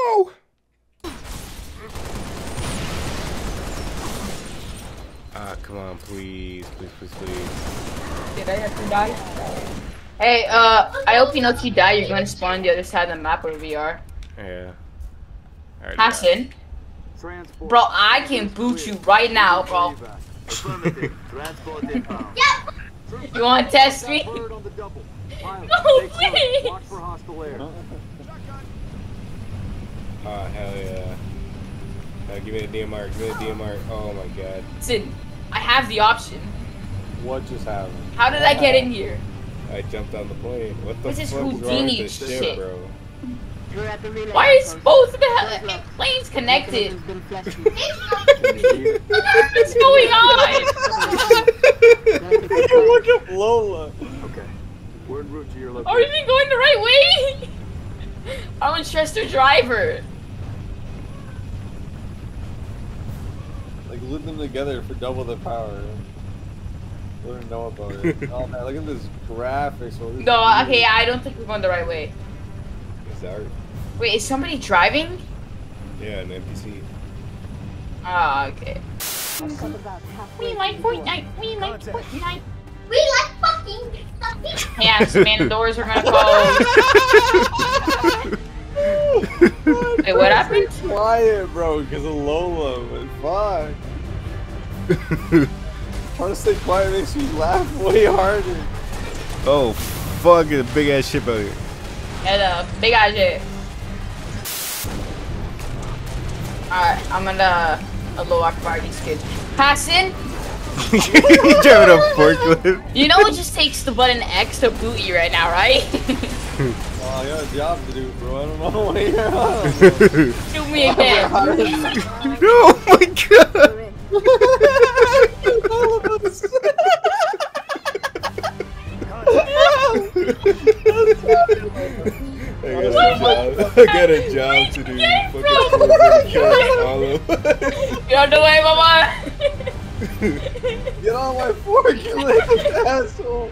whoa. Ah, come on, please, please, please, please. Did I have to die? Hey, uh, I hope you know if you die, you're going to spawn on the other side of the map where we are. Yeah. Alright. Hassan, bro, I can boot you right now, bro. Affirmative. Transport inbound. You want to test me? Bird on the double. No, please. Ah, hell yeah. Uh, give me the DMR, give me the DMR. Oh my god. Listen, I have the option. What just happened? How did I get in here? I jumped on the plane. What the This is fuck is wrong with Houdini this shit. shit, bro? Why is both of the hell- planes connected? What's going on? Look at Lola. Okay. We're en route to your location. Are we going the right way? I don't trust the driver. Like loop them together for double the power. Wouldn't know about it. oh man, look at this graphics. bro. This No, is okay, I don't think we're going the right way. Is that Wait, is somebody driving? Yeah, an NPC. Ah, okay. We like Fortnite. We like Fortnite. We like fucking fucking. Yes, man, the doors are gonna close. Wait, what happened? quiet, bro, because of Lola. But fuck. Trying to stay quiet makes me laugh way harder. oh, fuck, it's a big ass ship out here. Yeah, the big ass shit. Uh, Alright, I'm gonna uh, a low akbar these kids. Hassan, you driving a forklift? you know it just takes the button X to boot you right now, right? Well, I got a job to do, bro. I don't know what you're. Shoot me again. oh my god! I got, a job. I got a job to do. Yeah, Fucking bro. fools gonna kill us all of us. Get out the way, mama. Get on my fork, you little asshole.